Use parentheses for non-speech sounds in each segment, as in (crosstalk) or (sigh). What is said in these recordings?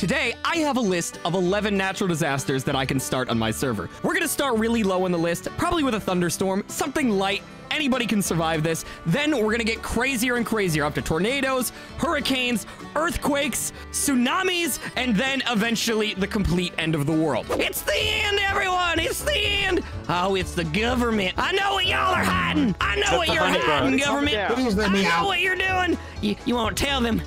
Today, I have a list of 11 natural disasters that I can start on my server. We're gonna start really low on the list, probably with a thunderstorm, something light, anybody can survive this. Then we're gonna get crazier and crazier up to tornadoes, hurricanes, earthquakes, tsunamis, and then eventually the complete end of the world. It's the end, everyone! It's the end! Oh, it's the government. I know what y'all are hiding! I know what you're hiding, government! I know what you're doing! You, you won't tell them.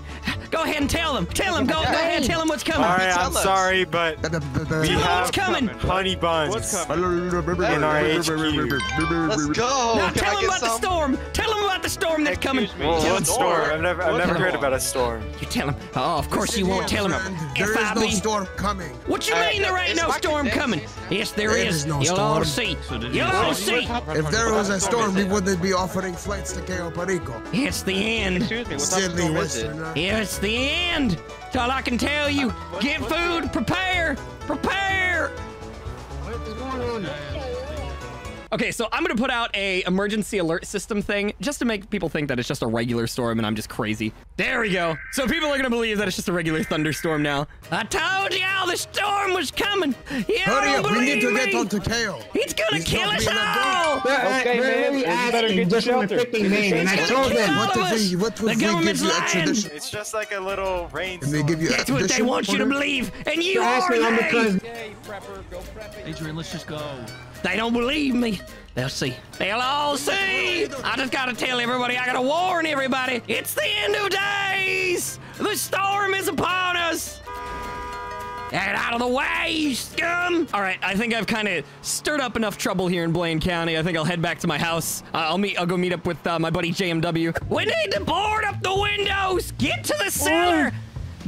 Go ahead and tell them. Tell them. Go, go ahead and tell them what's coming. All right, I'm sorry, but we Tell them have what's coming. honey buns. What's In our HQ. Let's go. Now tell them get about the storm. Tell them about the storm that's coming. Me. Whoa, Tell what storm? I've never, I've never heard about a storm. You tell them. Oh, of course you won't tell them. There is no storm coming. What you mean there ain't no storm coming? Condenses. Yes, there There is. is no You'll all storm. see. You'll all see. If there was a storm, we wouldn't be offering flights to Cayo Perico. It's the end. Excuse me. What Sydney, storm is it? It's the end. That's all I can tell you. Get food. Prepare. Prepare. Okay, so I'm gonna put out a emergency alert system thing just to make people think that it's just a regular storm and I'm just crazy. There we go. So people are gonna believe that it's just a regular thunderstorm now. I told y'all the storm was coming. You Hurry don't up, we need to believe get me. onto Cayo. He's gonna He's kill not us being let go. all. Okay, man. You better get just in the freaking name. And I told them. What all if of us. we- what the if we give government's you lying. It's just like a little And rainstorm. they give you That's what they want you to believe, and you You're are asking them they. because Adrian, let's just go. They don't believe me. They'll see. They'll all see. I just gotta tell everybody. I gotta warn everybody. It's the end of days. The storm is upon us. Get out of the way, you scum! All right, I think I've kind of stirred up enough trouble here in Blaine County. I think I'll head back to my house. Uh, I'll meet. I'll go meet up with uh, my buddy JMW. We need to board up the windows. Get to the cellar.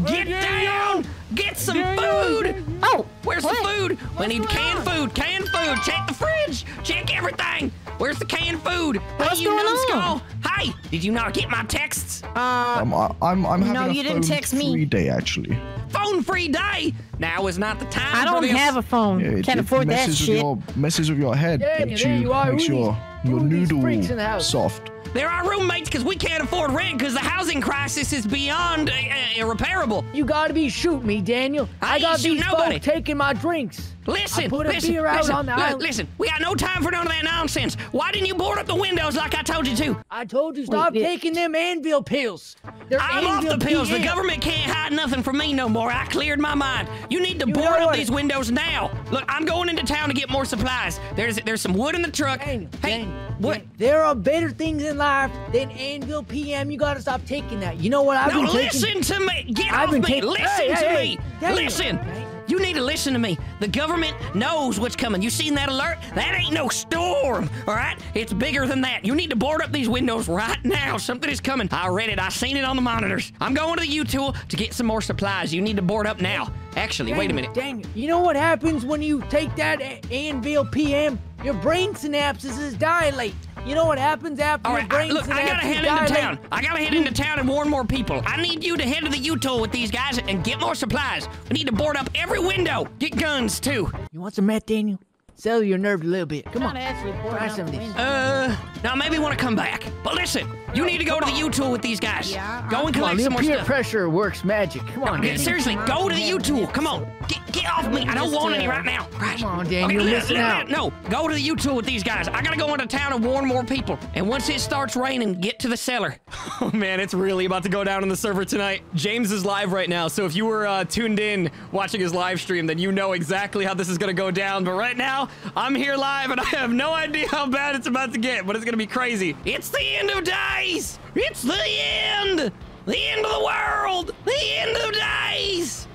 Get down. Get some food. Oh, where's the food? We need canned food. Canned food. Check the fridge. Check everything. Where's the canned food? What's hey, you going numbskull. Hey, did you not get my texts? Uh, Um, I- I'm I'm having No, a you didn't phone text me. free day actually. Phone free day. Now is not the time. I don't this. have a phone. Yeah, it, Can't it afford that messes with shit. your messes with your head. Yeah, makes there you are. makes Who your your who these freaks in noodle the soft. They're our roommates because we can't afford rent because the housing crisis is beyond uh, uh, irreparable. You gotta be shooting me, Daniel. I I, ain't got shooting these nobody. folks taking my drinks. Listen, I put a listen, beer out listen, on the li- island. listen. We got no time for none of that nonsense. Why didn't you board up the windows like I told you to? I told you stop Wait, yeah. taking them Anvil pills. They're I'm off the Anvil pills. The government can't hide nothing from me no more. I cleared my mind. You need to You board up these windows now. Look, I'm going into town to get more supplies. There's there's some wood in the truck. Daniel, hey, Daniel, what? There are better things in life than Anvil PM. You gotta stop taking that. You know what I've No, been taking? listen to me. Get I've off been me. taking- listen Hey, to hey, me. hey. Listen. You need to listen to me. The government knows what's coming. You seen that alert? That ain't no storm, all right? It's bigger than that. You need to board up these windows right now. Something is coming. I read it. I seen it on the monitors. I'm going to the U-Tool to get some more supplies. You need to board up now. Actually, wait a minute. Daniel, you know what happens when you take that Anvil PM? Your brain synapses is dilate. You know what happens after All your right, I, brain look, I gotta synapses head into town. I gotta head into town and warn more people. I need you to head to the U-Tool with these guys and get more supplies. We need to board up every window. Get guns, too. You want some meth, Daniel? Settle your nerves a little bit. Come on. Not actually boarding Try some of this. Uh, now maybe want to come back. But listen, you need to go to the U-Tool with these guys. Yeah, Go and Come on, collect some more peer stuff. pressure works magic. Come on, Okay, Daniel. seriously, go to the U-Tool. Come on. Get, get off me. I don't want any uh, right now. Right. Come on, Dan, you're missing out. No, go to the U-Tool with these guys. I gotta go into town and warn more people. And once it starts raining, get to the cellar. (laughs) Oh man, it's really about to go down on the server tonight. James is live right now, so if you were uh, tuned in watching his live stream, then you know exactly how this is gonna go down. But right now, I'm here live and I have no (laughs) idea how bad it's about to get, but it's gonna be crazy. It's the end of days. It's the end. The end of the world. The end of days.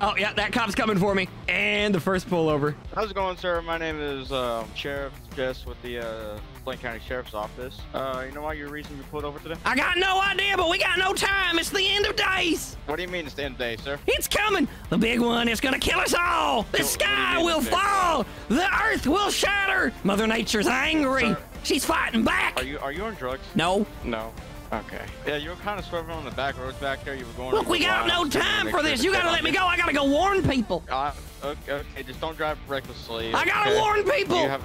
Oh, yeah, that cop's coming for me. And the first pullover. How's it going, sir? My name is uh, Sheriff Jess with the uh, Blaine County Sheriff's Office. Uh, you know why your reason you pulled over today? I got no idea, but we got no time. It's the end of days. What do you mean it's the end of the day, sir? It's coming. The big one is gonna kill us all. The what sky will fall. The earth will shatter. Mother Nature's angry. Sir. She's fighting back. Are you are you on drugs? No. No. Okay. Yeah, you were kind of swerving on the back roads back there. You were going. Look, we got no lines, trying to time for this. You gotta let me go. I gotta go warn people. Uh, okay, okay, just don't drive recklessly. I gotta okay? warn people. A-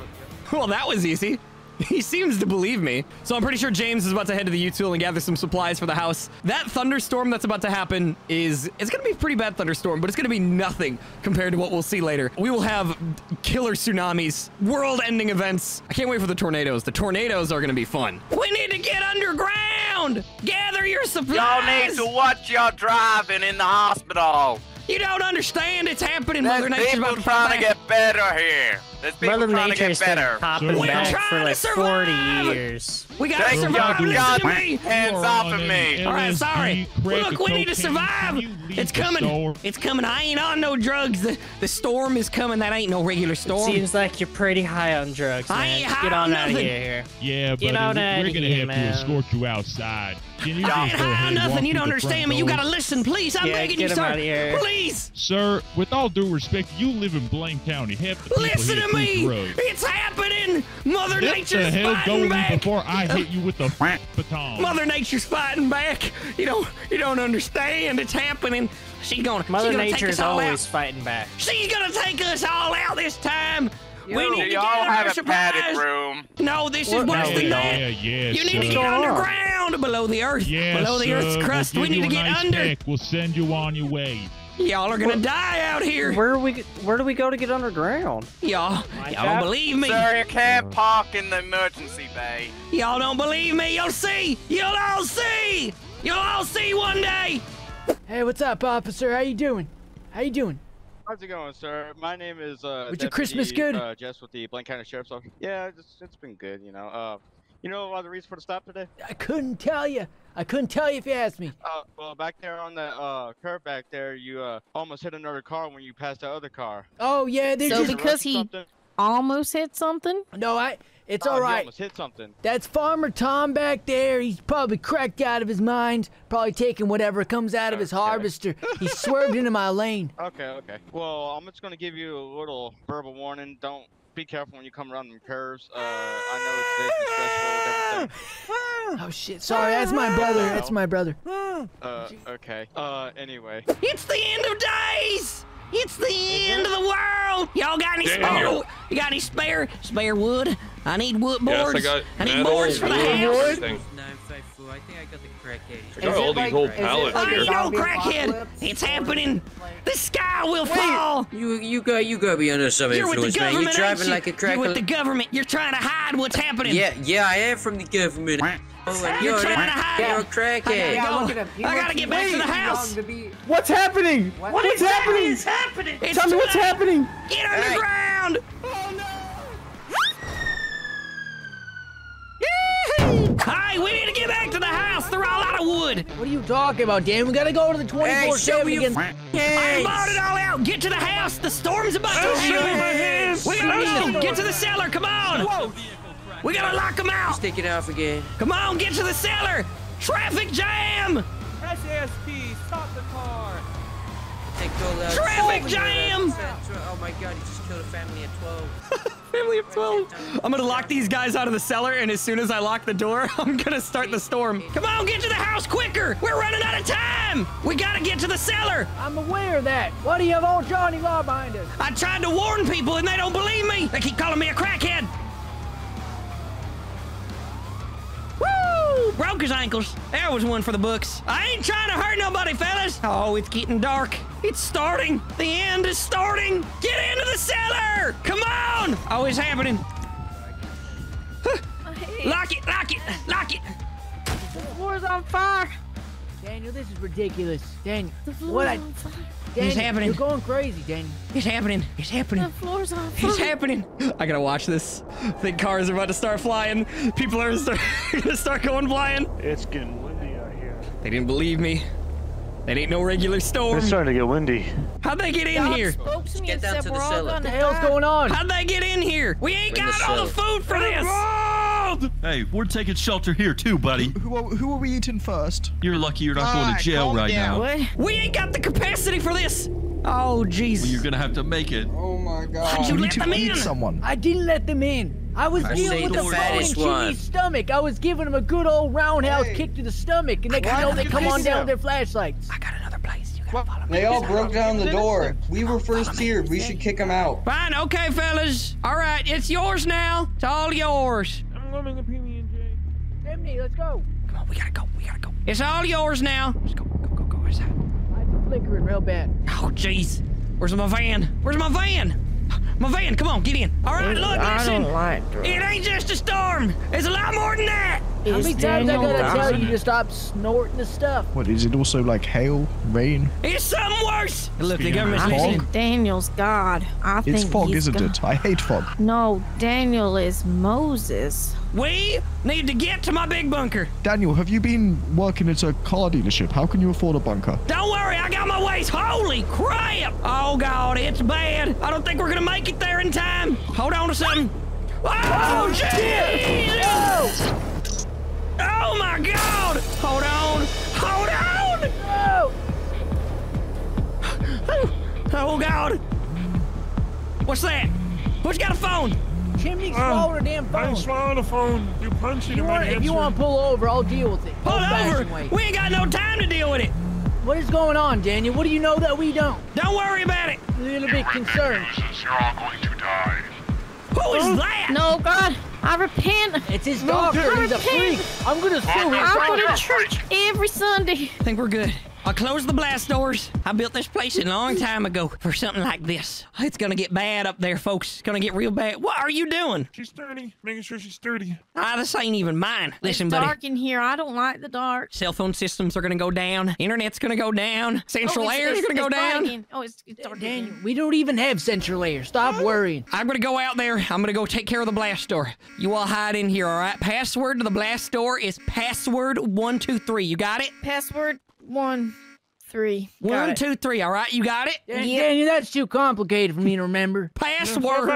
Well, that was easy. (laughs) He seems to believe me. So I'm pretty sure James is about to head to the U-Tool and gather some supplies for the house. That thunderstorm that's about to happen is, it's gonna be a pretty bad thunderstorm, but it's gonna be nothing compared to what we'll see later. We will have killer tsunamis, world-ending events. I can't wait for the tornadoes. The tornadoes are gonna be fun. We need to get underground! Gather your supplies! Y'all need to watch your driving in the hospital. You don't understand. It's happening. There's Mother Nature's people about to fight trying to get better here. There's people Mother trying to Nature's get been better. hopping We're back for like survive. 40 years. We gotta Take survive. your Listen to God me. hands off of me. All right, sorry. Look, we need to survive. It's coming. It's coming. I ain't on no drugs. The, the storm is coming. That ain't no regular storm. Seems like you're pretty high on drugs, I man. ain't high Get on on out of nothing. here. Yeah, Get buddy, on we- outta we're gonna here, have man. to escort you outside. Can you I ain't just high on nothing. You don't understand me. You gotta listen, please. I'm Yeah, begging you, sir. Please. Sir, with all due respect, you live in Blaine County. Half the people Listen to me. It's happening. Mother Get the Nature's hell fighting going back. before I hit you with the baton. Mother Nature's fighting back. You don't. You don't understand. It's happening. She's gonna. Mother she's gonna take Nature's us all always out. fighting back. She's gonna take us all out this time. we Do need to y'all get have our a supplies. padded room? No, this is What? worse No, than we that. Yeah, yeah, You need to get underground, below the earth, Yes, below the sir. earth's crust. We'll we need to get nice under. Pack. We'll send you on your way. Y'all are gonna die out here. Where we? Where do we go to get underground? Y'all, y'all don't believe me. Sir, you can't park in the emergency bay. Y'all don't believe me. You'll see. You'll all see. You'll all see one day. Hey, what's up, officer? How you doing? How you doing? How's it going, sir? My name is uh. Was your Christmas good? Uh, Jess with the Blaine County Sheriff's Office. Yeah, it's, it's been good. You know. Uh, you know uh, the reason for the stop today? I couldn't tell you. I couldn't tell you if you asked me. Uh, well, back there on that uh curb back there, you uh almost hit another car when you passed the other car. Oh yeah, they're So just because he Something? almost hit something? no. I. It's Oh, all you right. almost hit something. That's Farmer Tom back there. He's probably cracked out of his mind. Probably taking whatever comes out of his harvester. He swerved into my lane. (laughs) Okay, okay. Well, I'm just gonna give you a little verbal warning. Don't be careful when you come around them curves. Uh, I know it's very stressful. (laughs) Oh shit! Sorry, that's my (laughs) brother. That's my brother. (laughs) Uh, okay. Uh, anyway. It's the end of days. It's the end of the world. Y'all got any Daniel. spare? You got any spare spare wood? I need wood boards. Yes, boards. I got I need boards for the wood, house. Everything. I think I got the correct age. I got all these whole pallets I here. ain't no crackhead. It's happening. The sky will fall. You you got you gotta be under some You're influence, man. You're ain't driving you? like a crack. You're with the government. You're trying to hide what's happening. Yeah, yeah, I am from the government. Oh, and You're you're, trying to hide you're a crackhead. I gotta go. I gotta get back to the house. What's happening? What's happening? It's happening. It's Tell me what's happening. Get underground. Oh, Hi, we need to get back to the house. They're all out of wood. What are you talking about, Dan? We gotta go to the 24 show 7 me your again. I bought it all out. Get to the house. The storm's about to hit. We gotta go. Get to the cellar. Come on. Whoa. We gotta lock them out. Stick it off again. Come on, get to the cellar. Traffic jam. SASP, stop the car. Take all that. Traffic jam. Oh my god, he just killed a family at 12. (laughs) Family of 12. I'm gonna lock these guys out of the cellar, and as soon as I lock the door, (laughs) I'm gonna start the storm. Come on, get to the house quicker. We're running out of time. We gotta get to the cellar. I'm aware of that. Why do you have old Johnny Law behind us? I tried to warn people, and they don't believe me. They keep calling me a crackhead. Woo! Broke his ankles. There was one for the books. I ain't trying to hurt nobody, fellas. Oh, it's getting dark. It's starting. The end is starting. Get into the cellar. Come on. Oh, it's happening. Lock it, lock it, lock it. The floor's on fire. Daniel, this is ridiculous. Daniel, The floor's what I. on fire. Daniel, It's happening. You're going crazy, Daniel. It's happening. It's happening. The floor's on fire. It's happening. I gotta watch this. I think cars are about to start flying. People are (laughs) start, gonna start going flying. It's getting windy out here. They didn't believe me. That ain't no regular storm. It's starting to get windy. How'd they get in Doc here? spoke to me get down to the we're cellar. What the hell's going on? How'd they get in here? We ain't Bring the got all the food for this. Hey, we're taking shelter here too, buddy. Who are, who are we eating first? You're lucky you're not going Alright, to jail right down. now. What? We ain't got the capacity for this. Oh, Jesus. You're gonna have to make it. Oh my god. How'd you We let need to them eat in? someone. I didn't let them in. I was I dealing saved with the the phone in fattest Jimmy's one. stomach. I was giving him a good old roundhouse Hey. kick to the stomach, and they, you know, they come on down with their flashlights. I got another place. You gotta follow me. They all broke down the door. We were first here. We should kick them out. Fine, okay, fellas. All right, it's yours now. It's all yours. Woman in PB&J. Chimney, let's go. Come on, we gotta go. We gotta go. It's all yours now. Let's go. Go, go, go. Where's that? Lights are flickering real bad. Oh, jeez. Where's my van? Where's my van? My van, come on, get in. All right, look, I listen. don't like drugs. It ain't just a storm. It's a lot more than that. How many Is times I Daniel gotta tell you to stop snorting the stuff? What is it? Also like hail, rain? It's something worse. Look, the Speaking of government's I fog. listening. think Daniel's God. I think It's fog, he's isn't God. it? I hate fog. No, Daniel is Moses. We need to get to my big bunker. Daniel, have you been working at a car dealership? How can you afford a bunker? Don't worry, I got my waist. Holy crap! Oh God, it's bad. I don't think we're gonna make it there in time. Hold on to something. Oh, oh Jesus! Oh my God! Hold on! Hold on! Oh God! What's that? Who's got a phone? Chimney uh, swallowed a damn phone. swallowing the phone. You punch it You want, if you want to pull over, I'll deal with it. Pull Old-fashioned over! way. We ain't got no time to deal with it. What is going on, Daniel? What do you know that we don't? Don't worry about it. A little bit concerned. You're all going to die. Who is that? No, God, I repent. It's his No, doctor. I He's a repent. freak. I'm gonna sue his I go to church every Sunday. I think we're good. I'll close the blast doors. I built this place a long time ago for something like this. It's gonna get bad up there, folks. It's gonna get real bad. What are you doing? She's sturdy. Making sure she's sturdy. Ah, this ain't even mine. Listen, it's buddy. dark in here. I don't like the dark. Cell phone systems are gonna go down. Internet's gonna go down. Central oh, it's, air is it's- gonna go it's bright down. again. Oh, it's, it's dark Daniel, we don't even have central air. Stop worrying. I'm gonna go out there. I'm gonna go take care of the blast door. You all hide in here, all right? Password to the blast door is password one two three. You got it? Password one, three. Got One it. two three. All right, you got it? Dan- Daniel, that's too complicated for me to remember. Password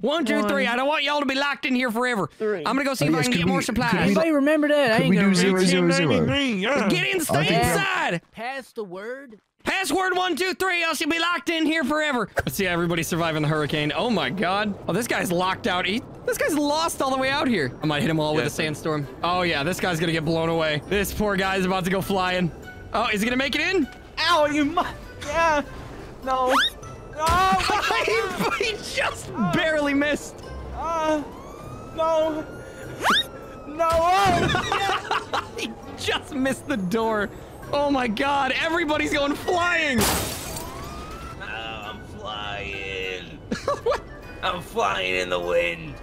one two three. I don't want y'all to be locked in here forever. Three. I'm gonna go see Oh, if I yes, can get we- more supplies. we- Anybody remember that? I Could ain't we gonna do zero remember. zero zero? Yeah. Get in, stay think- inside. Pass the word. Password one two three, else you'll be locked in here forever. Let's see everybody surviving the hurricane. Oh my god. Oh, this guy's locked out. He, this guy's lost all the way out here. I might hit him all with a sandstorm. Oh yeah, this guy's gonna get blown away. This poor guy's about to go flying. Oh, is he gonna make it in? Ow, you mu- Yeah. No. he, (laughs) he just barely missed. Uh, no. No. Oh! (laughs) he just missed the door. Oh my god, everybody's going flying. I'm flying. (laughs) I'm flying in the wind.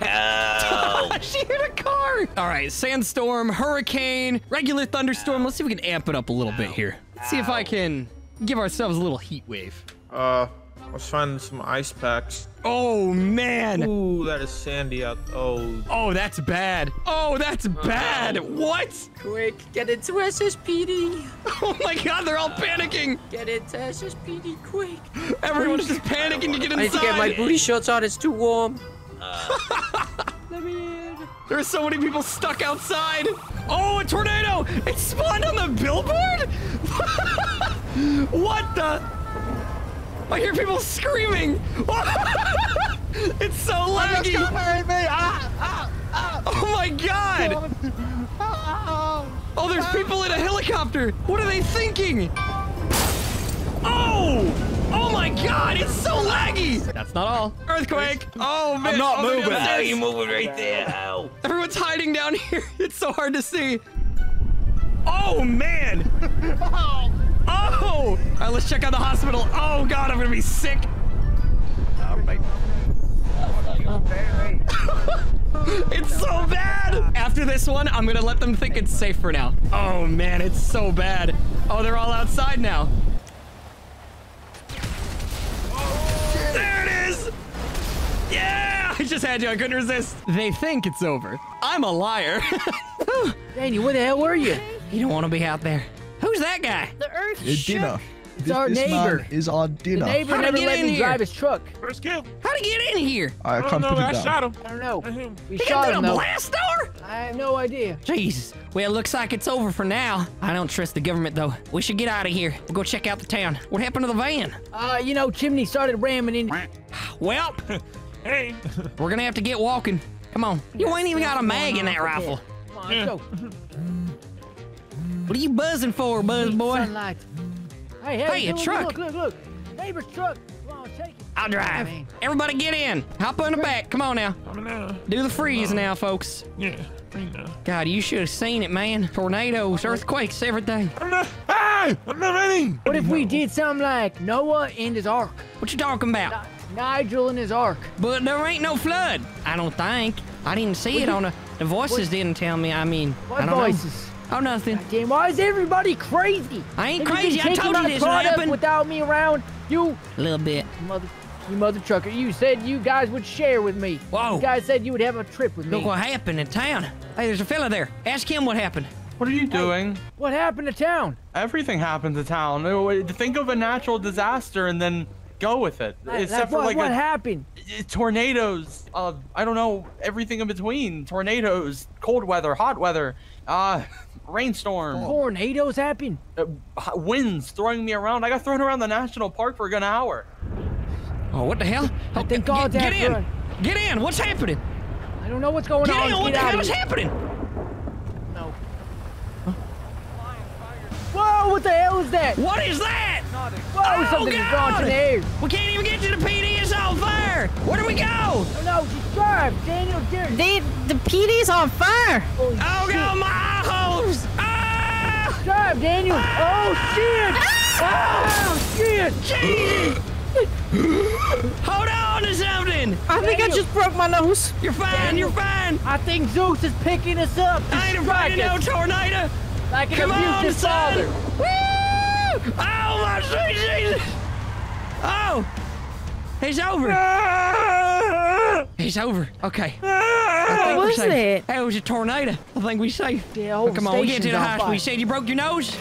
Help! (laughs) she hit a car. All right, sandstorm, hurricane, regular thunderstorm. Let's see if we can amp it up a little bit here. Let's see if I can give ourselves a little heat wave. Uh, let's find some ice packs. Oh man. Ooh, that is sandy out. Oh. Oh, that's bad. Oh, that's bad. What? Quick, get it into SSPD. (laughs) Oh my god, they're all panicking. Get it into SSPD, quick. Everyone's just panicking to get inside. I need to get my booty shorts on. It's too warm. Let me in. There's so many people stuck outside. Oh, a tornado! It spawned on the billboard? (laughs) what the? I hear people screaming. (laughs) it's so laggy. Oh my god! (laughs) Oh, there's people in a helicopter. What are they thinking? Oh! Oh my god, it's so laggy! That's not all. Earthquake! Oh man! I'm not Oh, moving. this. Ow, you moving right there. Ow. Everyone's hiding down (laughs) here. It's so hard to see. Oh man! (laughs) Oh! All right, let's check out the hospital. Oh god, I'm gonna be sick. (laughs) it's so bad. After this one, I'm gonna let them think it's safe for now. Oh man, it's so bad. Oh, they're all outside now. Just had you. I couldn't resist. They think it's over. I'm a liar. (laughs) Daniel, where the hell were you? you don't want to be out there. Who's that guy? The earth Uh, dinner. It's our this neighbor. man is our The dinner. neighbor How'd he never let in me here? drive his truck. First kill. How'd he get in here? I I can't don't know. I it shot him. I don't know. We He shot got him through a though. blast door? I have no idea. Jesus. Well, it looks like it's over for now. I don't trust the government, though. We should get out of here. We'll go check out the town. What happened to the van? Uh, you know, Chimney started ramming in. Well, Hey. we're gonna have to get walking. Come on. You ain't even got a mag in that rifle. Come on, let's go. What are you buzzing for, buzz boy? Sunlight. Hey, hey, Hey, a truck. Look, look, look. Neighbor's truck. Come on, I'll drive. Everybody get in. Hop on the back. Come on now. Do the freeze now, folks. Yeah, I know. God, you should have seen it, man. Tornadoes, earthquakes, everything. I'm not, Hey, I'm not ready. What if we did something like Noah and his ark? What you talking about? Nigel and his ark. But there ain't no flood. I don't think. I didn't see it on the. The voices didn't tell me. I mean, What I don't voices? know. Oh, nothing. Damn, why is everybody crazy? I ain't Have crazy. I taking told you my this would product happen. Without me around, you A little bit. mother, you mother trucker. You said you guys would share with me. Whoa. You guys said you would have a trip with me. Look what happened in town. Hey, there's a fella there. Ask him what happened. What are you doing? What happened to town? Everything happened to town. Think of a natural disaster and then go with it. Like, Except for what, like what a, happened? tornadoes. Uh, I don't know everything in between. Tornadoes, cold weather, hot weather, uh, (laughs) rainstorm, Tornadoes happened. uh, winds throwing me around. I got thrown around the national park for a good hour. Oh, what the hell? I Oh, think get, get in. us. Get in. What's happening? I don't know what's going Get on. in. What Get the hell of is here. happening? Whoa! What the hell is that? What is that? Whoa! Oh, something is gone God. to the air. We can't even get to the PD. It's on fire. Where do we go? Oh, no, just drive, Daniel. Jerry. They, the PD's on fire. Holy Oh, shit. God, my holes. Ah! Drive, Daniel. Oh shit! Oh shit! Jesus. Hold on to something. I think I just broke my nose. You're fine. Daniel. You're fine. I think Zeus is picking us up. to I ain't afraid of no tornado. Like an Come on, abusive son. father. Woo! Oh, my sweet Jesus. Oh, it's over. (laughs) He's over. Okay. (laughs) I What we're was safe. it? That was a tornado. I think we're safe. The whole Come on, we get to the hospital. You said you broke your nose?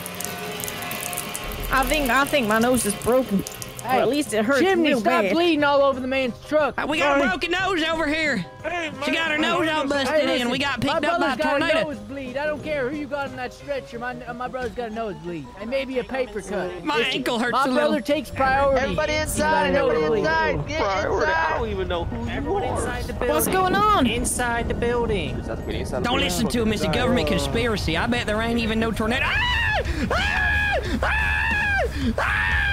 I think I think my nose is broken. Hey, or at least it hurts Chimney, stop bad. bleeding all over the man's truck. Uh, We got a broken nose over here. She got her nose all busted Hey, in. We got picked up by brother's a got a tornado. nosebleed. I don't care who you got on that stretcher. My uh, my brother's got a nosebleed and maybe a paper cut. My Listen, ankle hurts My a little. My brother takes priority. Everybody He's got a inside, everybody inside, get inside. I don't even know who Everyone inside the building. What's going on? Inside the building. Don't listen to him. It's a government conspiracy. I bet there ain't even no tornado. Ah! Ah! Ah! Ah!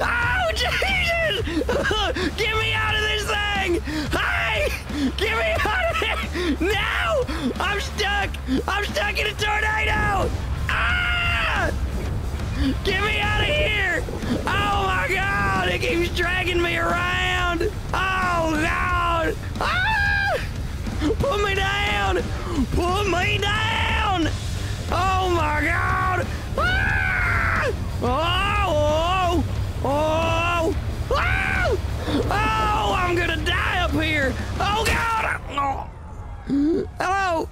Oh, Jesus! (laughs) Get me out of this thing! Hey! Get me out of it! No! I'm stuck! I'm stuck in a tornado! Ah! Get me out of here! Oh my God! It keeps dragging me around! Oh God! Ah! Put me down! Put me down! Oh my God! Ah! Oh! Oh! Oh! Oh! I'm gonna die up here! Oh God! Oh. Hello!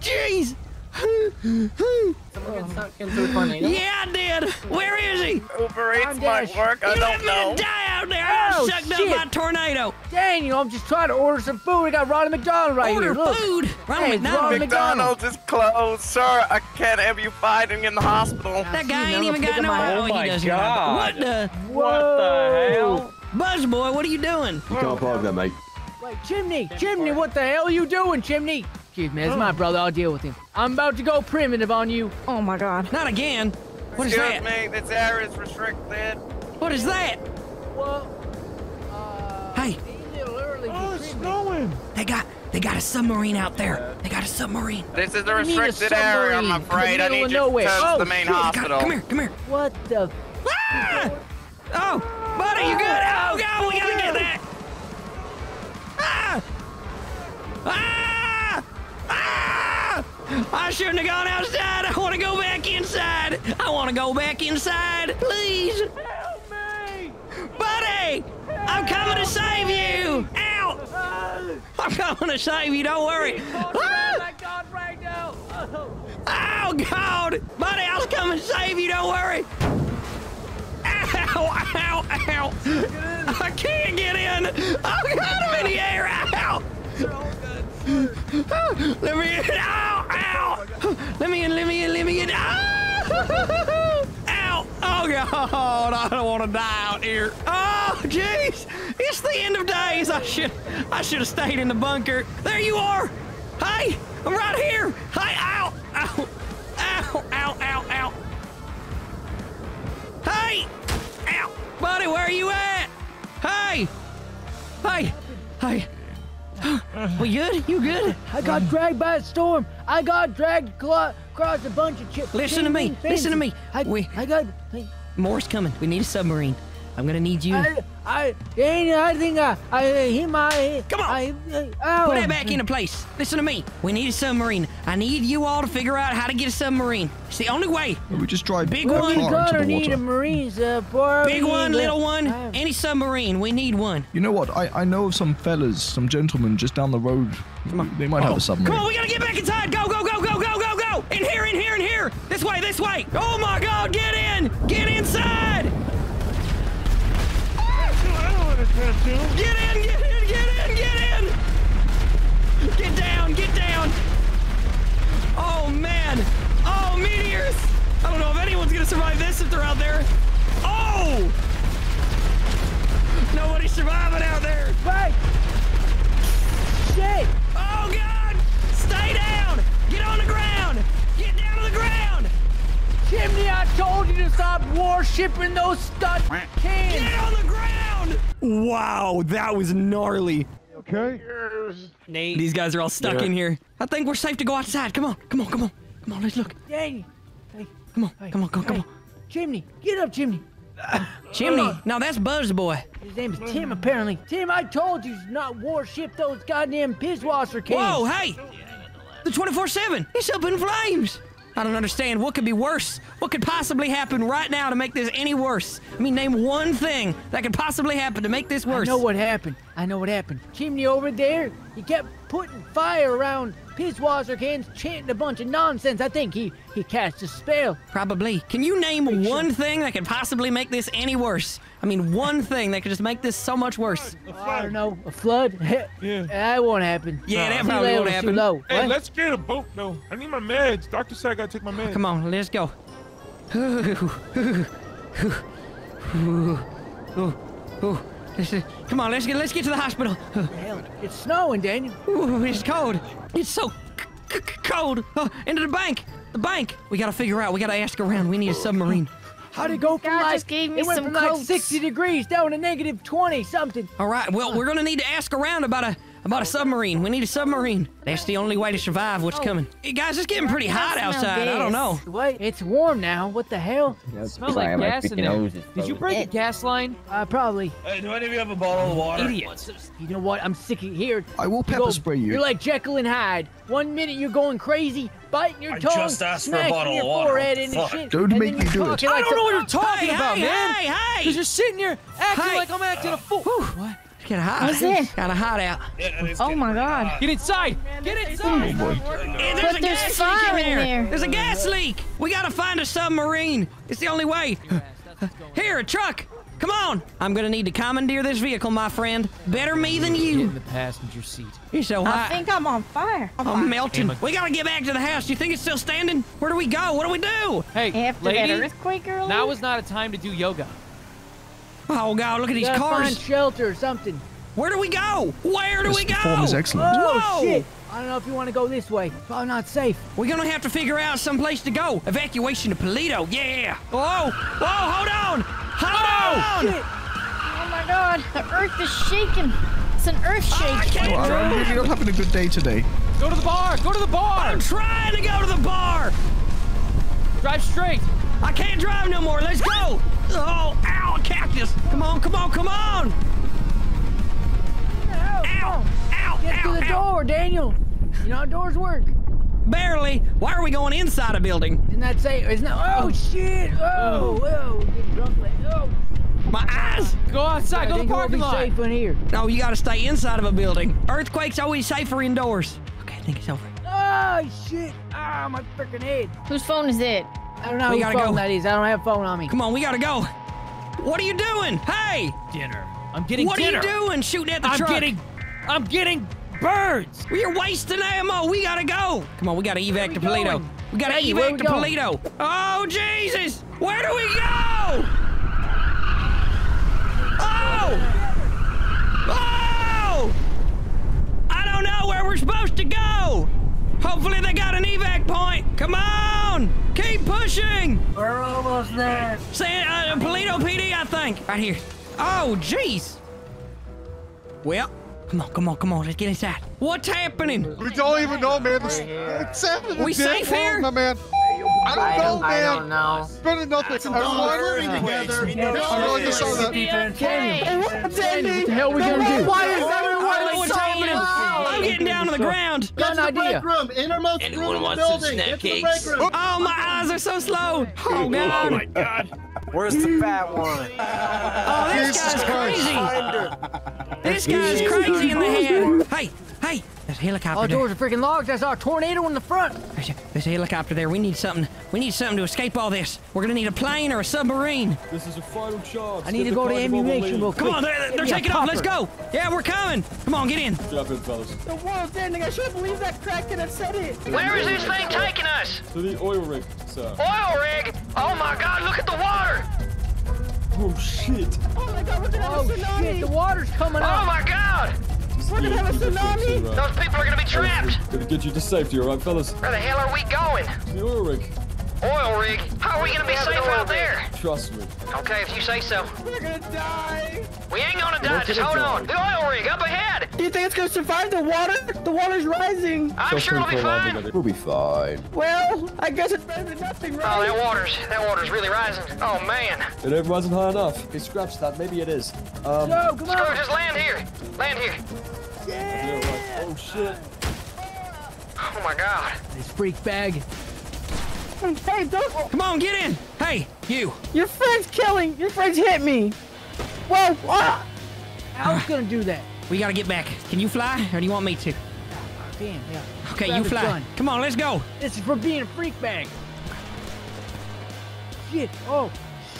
Jeez! Someone got sucked into a tornado. Yeah, I did! Where is he? Uber Eats I'm might Dash. work. I You left don't me know. To die out there! I Oh, got sucked shit. up by a tornado! Daniel, I'm just trying to order some food. We got Ronald McDonald right Order here. Look. food! Ronald Hey, it's McDonald. Ronald McDonald's is closed, sir. I can't have you fighting in the hospital. That guy ain't even got no. my- Oh, Oh he my doesn't. God. What the? What the hell? Buzz boy, what are you doing? You can't park there, mate. Wait, Chimney, Chimney, what the hell are you doing, Chimney? Excuse me, that's my brother. I'll deal with him. I'm about to go primitive on you. Oh my god. Not again. What is Excuse that? me, this area is restricted. What is that? Well, uh, Hey, a little early. to Oh, it's snowing. they got they got a submarine out there. They got a submarine. This is a You mean a restricted area, I'm the afraid. I need of you to nowhere. touch Oh, the main shit. They got- hospital. come here, come here. What the? Ah! Oh, buddy, you good? Oh God, we gotta get that. Ah! Ah! Ah! I shouldn't have gone outside. I want to go back inside. I want to go back inside, please. Help me! Buddy, I'm coming to save you. Ow! I'm coming to save you. Don't worry. Ah! My God, right! Oh. God! Buddy, I'll come and save you, don't worry! Ow, ow, ow! I can't get in! Oh, God, I'm in the air! Ow! Let me in! Ow, ow! Let me in, let me in, let me in! Ow! (laughs) Oh, God, I don't want to die out here. Oh, jeez! It's the end of days! I should, I should have stayed in the bunker. There you are! Hey! I'm right here! Hey! Ow! Ow! Ow! Ow! Ow! Ow! Hey! Ow! Buddy, where are you at? Hey! Hey! Hey! (gasps) We good? You good? I got dragged by a storm. I got dragged across a bunch of chips. Listen to me. Listen to me. I, We- I got. I, More's coming. We need a submarine. I'm gonna need you. I, I, Daniel, I think I, I hit my. Come on. I, I, ow. Put that back into place. Listen to me. We need a submarine. I need you all to figure out how to get a submarine. It's the only way. We just drive Big Well, one. we car into gonna need a marines, uh, boy. Big one, uh, little one, uh, any submarine. We need one. You know what? I, I know of some fellas, some gentlemen just down the road. They might have a submarine. Come on, we gotta get back inside. Go, go, go, go, go, go, go. In here, in here, in here. This way, this way. Oh my God, get in. Get inside. Get in, get in, get in, get in. Get down, get down. Oh man. Oh, meteors. I don't know if anyone's gonna survive this if they're out there. Oh! Nobody's surviving out there. Right. Worshipping those stud cans. Get on the ground! Wow, that was gnarly. Okay. Nate. These guys are all stuck in here. I think we're safe to go outside. Come on, come on, come on. Come on, let's look. Daniel. Hey, Come on, hey, come on, come on, come hey. on. Chimney, get up, Chimney. (sighs) Chimney. No, that's Buzz Boy. His name is Tim, apparently. Tim, I told you to not worship those goddamn Pisswasser cans. Whoa, hey! The 24-7. It's up in flames. I don't understand. What could be worse? What could possibly happen right now to make this any worse? I mean, name one thing that could possibly happen to make this worse. I know what happened. I know what happened. Chimney over there, he kept putting fire around Pisswasser cans, chanting a bunch of nonsense. I think he he cast a spell. Probably. Can you name one thing that could possibly make this any worse? I mean, one thing that could just make this so much worse. I don't know, a flood. (laughs) Yeah. that won't happen. Yeah, that probably won't level's too happen. low. Hey, What? let's get a boat though. I need my meds. Doctor said I gotta take my meds. Come on, let's go. Come on, let's get let's get to the hospital. Hell, it's snowing, Daniel. Ooh, it's cold. It's so cold. Oh, into the bank. The bank. We gotta figure out. We gotta ask around. We need a submarine. How'd it go from God like just gave me it went some from like 60 degrees down to negative 20 something. All right. Well, we're gonna need to ask around about a about a submarine. We need a submarine. That's the only way to survive what's coming. Hey, guys, it's getting pretty hot smell outside. I don't know. Wait, it's warm now. What the hell? smells like gas in there. Did you break a gas line? Uh, probably. Hey, do any of you have a bottle of water? Idiots. You know what? I'm sick of here. I will You pepper go- spray you. You're like Jekyll and Hyde. One minute you're going crazy, biting your I tongue, just asked for a bottle your of water. forehead What into the fuck? shit. Don't and make me do it. talking I like don't know what you're talking Hey, about, hey, man. hey, hey! Because you're sitting here acting Hey. like I'm acting a fool. What? It's kind of hot. What's it? Kind of hot out. Yeah, Oh my God. hot. Get inside. Get inside. Hey, oh there's But a there's gas fire leak in in there. there. There's a gas leak. We gotta find a submarine. It's the only way. Here, a truck. Come on. I'm gonna need to commandeer this vehicle, my friend. Better me than Get you. in the passenger seat. You're so hot. I think I'm on fire. I'm melting. We gotta get back to the house. Do you think it's still standing? Where do we go? What do we do? Hey, After lady, that earthquake earlier? now is not a time to do yoga. Oh God, look at these gotta cars. find shelter or something. Where do we go? Where do This we go? form is excellent. Oh Whoa! shit! I don't know if you want to go this way. Probably not safe. We're gonna have to figure out some place to go. Evacuation to Paleto. Yeah. Whoa! Whoa! Hold on! Hold oh, on! Shit! Oh my god, the earth is shaking. It's an earth Oh, I shake. can't Oh, I'm drive. really not having a good day today. Go to the bar. Go to the bar. I'm trying to go to the bar. Drive straight. I can't drive no more. Let's go. Oh, ow, cactus. Come on, come on, come on. Ow, ow, Get ow, to the ow. door, Daniel. You know how doors work. Barely. Why are we going inside a building? Isn't that safe? Isn't that? Oh shit! Oh, whoa! Getting drunk like oh. My eyes. Go outside. I Go to think the we'll parking be lot. safe in here. No, you gotta stay inside of a building. Earthquake's always safer indoors. Okay, I think it's over. Oh shit! Ah, my freaking head. Whose phone is it? I don't know We gotta phone go. that is. I don't have a phone on me. Come on, we gotta go. What are you doing? Hey! Dinner. I'm getting what dinner. are you doing shooting at the I'm truck? getting. I'm getting birds. We're wasting ammo. We gotta go. Come on, we gotta evac we to Paleto. going? We gotta Hey, evac we to going? Paleto. Oh, Jesus! Where do we go? Oh! Oh! I don't know where we're supposed to go. Hopefully they got an evac point. Come on! Keep pushing! We're almost there. San, uh, Paleto PD, I think. Right here. Oh, jeez. Well, come on, come on, come on. Let's get inside. What's happening? We don't even know, man. This, it's happening. We safe here? my man. I don't I know, don't- man. I don't know. It's better than nothing. Everyone, together. I'm really just on that. Daniel, what the hell are we gonna do? Why is I getting down on the ground. Got an idea. room, innermost Anyone room in the wants some building. snack Get to the cakes? Oh, my eyes are so slow. Oh, God. Oh, my God. Where's the fat one? Oh, this Jesus guy's crazy. This guy's crazy in the head. Hey, hey, there's a helicopter All there. doors are freaking locked. That's our tornado in the front. There's a, there's a helicopter there. We need something. We need something to escape all this. We're gonna need a plane or a submarine. This is a final chance. I need to go to ammunition real quick. Come on, they're, Give they're taking off. Let's go. Yeah, we're coming. Come on, get in. Drop in, fellas. The world's ending. I shouldn't believe that crackhead have said it. Where is this thing taking us? To the oil rig, sir. Oil rig? Oh my god, look at the water! Oh, shit. Oh my god, we're gonna have Oh a tsunami. shit, the water's coming Oh up. my god! We're gonna have a tsunami. Uh, Those people are gonna be trapped! Gonna get you to safety, alright, fellas? Where the hell are we going? The oil rig. Oil rig? How are we gonna be safe out there? Trust me. Okay, if you say so. We're gonna die. We ain't gonna die, just hold on. The oil rig, up ahead! Do you think it's gonna survive the water? The water's rising. I'm sure it'll be fine. We'll be fine. Well, I guess it's better than nothing, right? Oh, right? that water's, that water's really rising. Oh man. It ain't rising high enough. He scratch that. Maybe it is. Um, Go, come Screw, on. just land here. Land here. yeah, right. Oh, shit. Oh my god. This freak bag. Hey, don't. Come on, get in. Hey, you. Your friend's killing. Your friend's hit me. Whoa. Ah. I was gonna do that. We gotta get back. Can you fly, or do you want me to? Damn, yeah. Okay, Grab you fly. gun. Come on, let's go. This is for being a freak bag. Shit. Oh,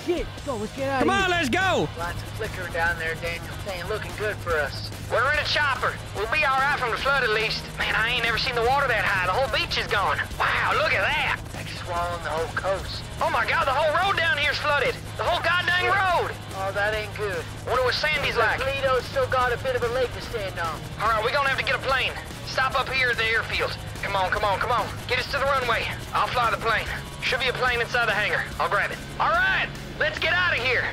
shit. Go, let's get out Come of here. on, let's go. Lots of flicker down there, Daniel. Ain't looking good for us. We're in a chopper. We'll be alright from the flood at least. Man, I ain't never seen the water that high. The whole beach is gone. Wow, look at that. Like swallowing the whole coast. Oh my god, the whole road down here's flooded. The whole goddamn road. Oh, that ain't good. Wonder what Sandy's like. Toledo's still got a bit of a leg to stand on. Alright, we're gonna have to get a plane. Stop up here at the airfield. Come on, come on, come on. Get us to the runway. I'll fly the plane. Should be a plane inside the hangar. I'll grab it. Alright, let's get out of here.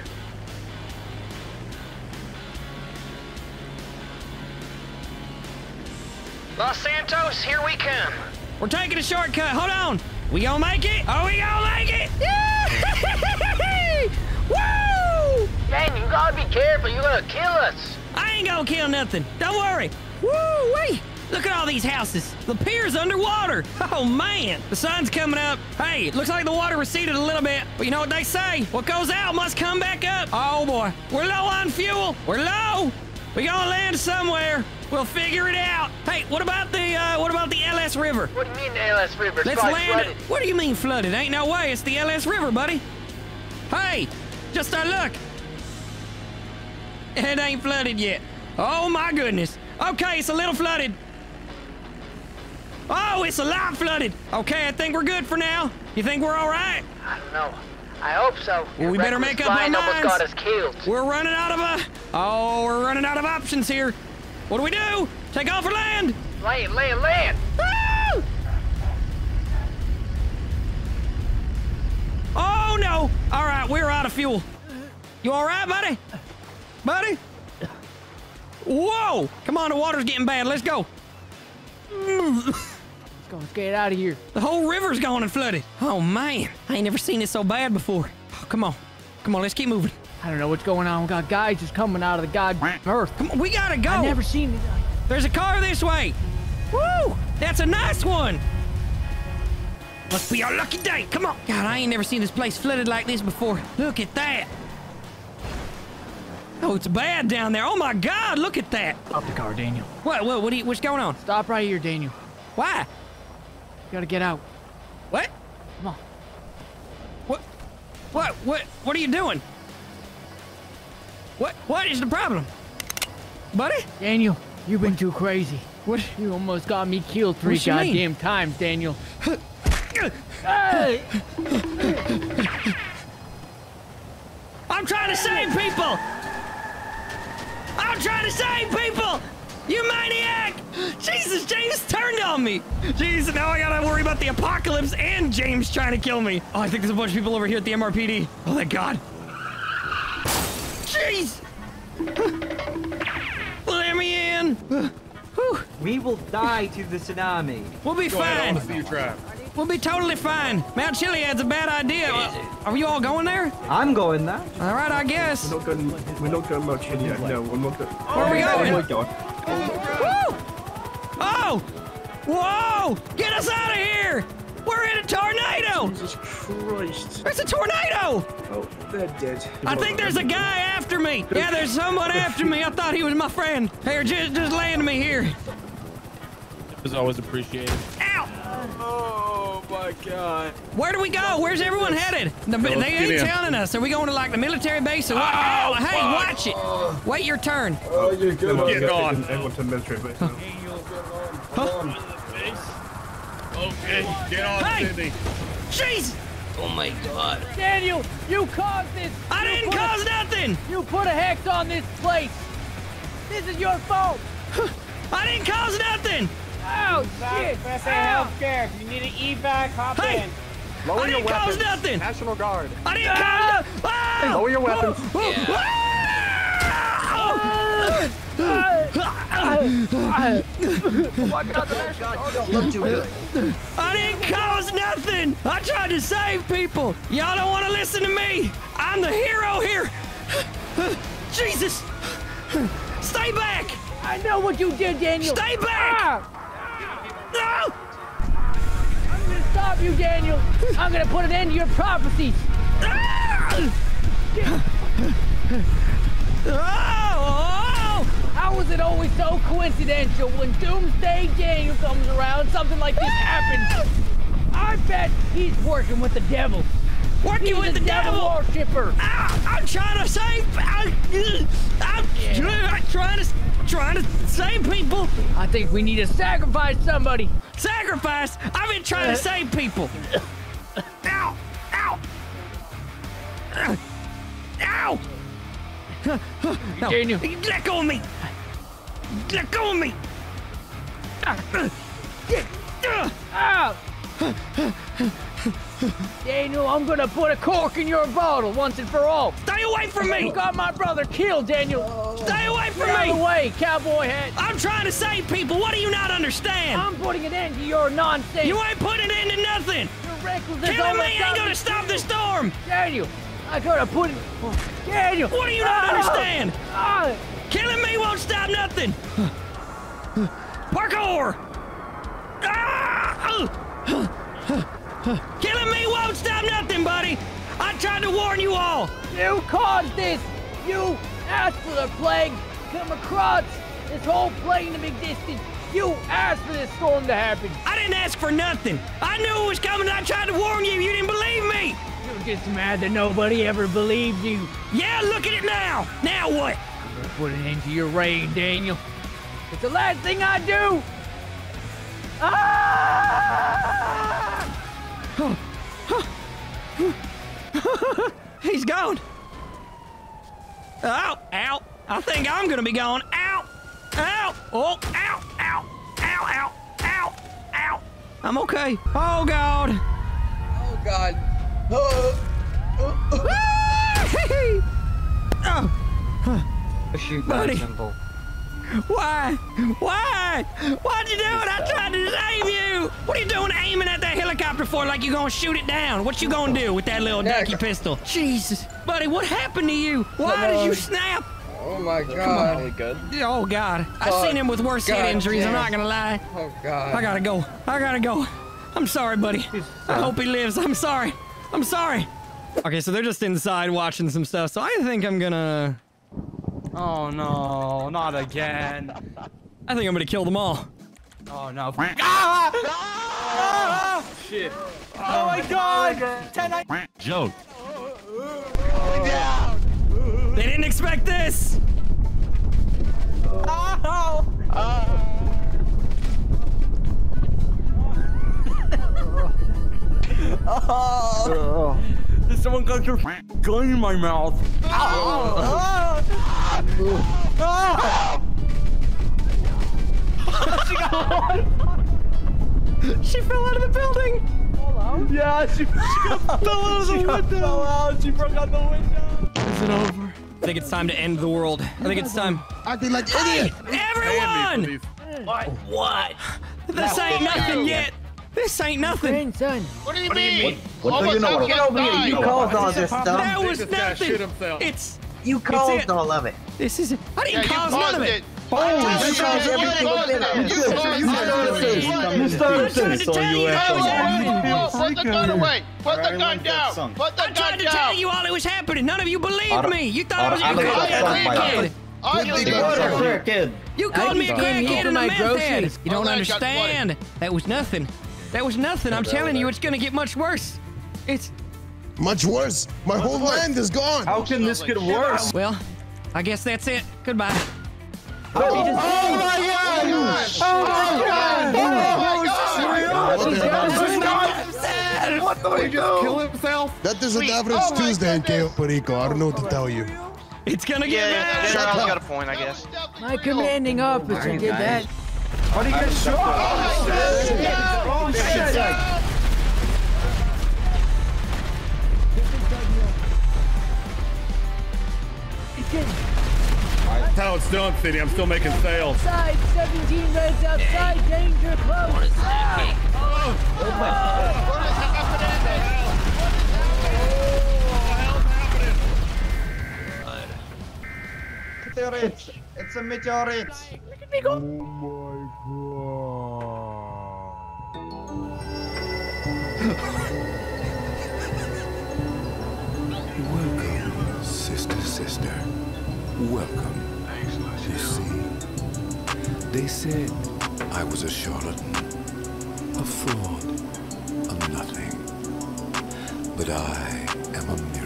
Los Santos, here we come. We're taking a shortcut. Hold on. We gonna make it? Are we gonna make it? Yeah! (laughs) (laughs) Woo! Dang, you gotta be careful. You're gonna kill us. I ain't gonna kill nothing. Don't worry. Woo! Wee! Look at all these houses. The pier's underwater. Oh man, the sun's coming up. Hey, looks like the water receded a little bit. But you know what they say? What goes out must come back up. Oh boy, we're low on fuel. We're low. We gonna land somewhere. We'll figure it out. Hey, what about the uh, what about the LS River? What do you mean the LS River? Let's land. flooded. What do you mean flooded? Ain't no way. It's the LS River, buddy. Hey, just a look. It ain't flooded yet. Oh my goodness. Okay, it's a little flooded. Oh, it's a lot flooded. Okay, I think we're good for now. You think we're all right? I don't know. I hope so. Well, we better make up our minds. got us killed. We're running out of a. Oh, we're running out of options here. What do we do? Take off for land? Land, land, land. Ah! Oh no! All right, we're out of fuel. You all right, buddy? Buddy? Whoa! Come on, the water's getting bad. Let's go. Let's go, let's get out of here. The whole river's gone and flooded. Oh man, I ain't never seen it so bad before. Oh, come on, come on, let's keep moving. I don't know what's going on. We got guys just coming out of the god earth. Come on, we gotta go. I never seen it. There's a car this way. Woo! That's a nice one. Must be our lucky day. Come on. God, I ain't never seen this place flooded like this before. Look at that. Oh, it's bad down there. Oh my God, look at that. Stop the car, Daniel. What? What? What? Are you, what's going on? Stop right here, Daniel. Why? You gotta get out. What? Come on. What? What? What? What are you doing? What? What is the problem, buddy? Daniel, you've been too crazy. What? You almost got me killed three What mean? goddamn times, Daniel. (laughs) I'm trying to save people. I'm trying to save people. You maniac! Jesus, James turned on me. Jeez, now I gotta worry about the apocalypse and James trying to kill me. Oh, I think there's a bunch of people over here at the MRPD. Oh, thank God. Jeez! Let me. Whew. We will die to the tsunami. We'll be Go ahead, fine. wanna see your trap. We'll be totally fine. Mount Chiliad's a bad idea. Are you all going there? I'm going there. All right, I guess. We're not going. We're not going much in yet. No, we're not going. Where are we oh, going? Oh my god. Woo! Oh! Whoa! Get us out of here! We're in a tornado! Jesus Christ. There's a tornado! Oh, they're dead. I think there's a guy after me. Yeah, there's someone after me. I thought he was my friend. Here, just, just land me here. It was always appreciated. Ow! Oh my god. Where do we go? Where's everyone headed? The, Go, they ain't telling us. Are we going to like the military base or what? Oh, oh hey, watch it. Oh. Wait your turn. Oh, you're good. Come on, Get get on. Everyone to military base. now. Okay, get on, Hey! Cindy. Jeez! Oh my god. Daniel, you caused this. I You didn't put a- cause nothing. You put a hex on this place. This is your fault. I didn't cause nothing. Oh, shit. First aid healthcare. If you need an evac, hop Hey. in. Lower I your didn't cause weapons. nothing. National Guard. I didn't cause nothing. Ah! Lower your weapons. I didn't cause nothing. I tried to save people. Y'all don't want to listen to me. I'm the hero here. Jesus. Stay back. I know what you did, Daniel. Stay back. No. I'm gonna stop you, Daniel. I'm gonna put an end to your prophecies. Oh, How was it always so coincidental when Doomsday Daniel comes around, something like this happens? I bet he's working with the devil. Working He's with the devil devil? worshipper. Ah, I'm trying to save. I, I'm, I'm trying to trying to save people. I think we need to sacrifice somebody. Sacrifice. I've been trying to uh. save people. (laughs) Ow! Ow! Ow! No. Daniel. Let go of me! Let go of me! Ow! Daniel, I'm gonna put a cork in your bottle once and for all. Stay away from me! You got my brother killed, Daniel. Stay away from Get me! the way, cowboy hat. I'm trying to save people. What do you not understand? I'm putting an end to your nonsense. you ain't putting an end to nothing. Your recklessness Killing me ain't gonna stop the storm. Daniel, I gotta put it. Daniel. What do you not Ah! understand? Ah! Killing me won't stop nothing. Parkour. Ah! (sighs) Killing me won't stop nothing, buddy. I tried to warn you all. You caused this! You asked for the plague to come across this whole plane of existence. You asked for this storm to happen. I didn't ask for nothing. I knew it was coming. I tried to warn you. You didn't believe me. You're just mad that nobody ever believed you. Yeah, look at it now. Now what? I'm gonna put an end to your reign, Daniel. It's the last thing I do. Ah! (laughs) He's gone. Ow, ow. I think I'm gonna be gone. Ow, ow, oh, ow, ow, ow, ow, ow, ow. I'm okay. Oh, God. Oh God. Oh. (laughs) oh. Shoot Buddy. symbol. Why? Why? Why'd you do it? I tried to save you. What are you doing aiming at that helicopter for like you're gonna shoot it down? What you gonna do with that little Yeah, ducky pistol? Jesus. Buddy, what happened to you? Why did you uh, snap? Oh my God. good. Oh, God. I've Oh, seen him with worse head God injuries, I'm not gonna lie. Oh God. I gotta go. I gotta go. I'm sorry, buddy. I hope he lives. I'm sorry. I'm sorry. Okay, so they're just inside watching some stuff, so I think I'm gonna... Oh no, not again. I think I'm gonna kill them all. Oh no. Ah! Ah! Shit. Oh my god! Ten I- Joke. They didn't expect this! Ow! Oh. Did (laughs) someone got their gun in my mouth? Ah! Ah! Ah! she got She fell out of the building! Yeah, she, she got, (laughs) fell out of the window. Fell out. She broke out the window. Is it over? I think it's time to end the world. I think it's time. Acting like idiot. Everyone! What? What? This ain't nothing yet. This ain't nothing. Grandson. What do you mean? What do you know? Get over here. You caused all this stuff. That was nothing. shit. It's You it. caused all of it. This is. I didn't Yeah, you cause none of it. it. Holy oh, You shit. caused everything it. was. You You caused started You You started I'm to tell you. Hey, what was whoa, happening. whoa, whoa, Put the gun away. Put the gun down. Put the I gun tried to tell you while it was happening. None of you believed me. You thought Hold I was on, you I'm called me a gonna go fuck crackhead. my I Put killed the the gun gun. down. Clear, kid. You I called me a just came crackhead and a meth head. You don't Oh, I got understand. That was nothing. That was nothing. I'm telling you, it's gonna get much worse. It's Much worse. My whole land is gone. How can this get worse? well. I guess that's it. Goodbye. Oh, oh my god! Oh my god! Oh my god! What do we do? Kill himself? That is an Sweet. average Oh Tuesday in Cayo Perico. I don't know what to tell you. It's gonna get yeah, bad. General's got a point, I guess. My commanding officer did that. How do you get shot? Oh, That's how it's City. I'm still making sales. Outside, 17 reds outside, danger close. Meteorite! It's a meteorite! Look at me go. Oh my God. (laughs) Welcome, sister, sister. Welcome. You see, they said I was a charlatan, a fraud, a nothing. But I am a miracle.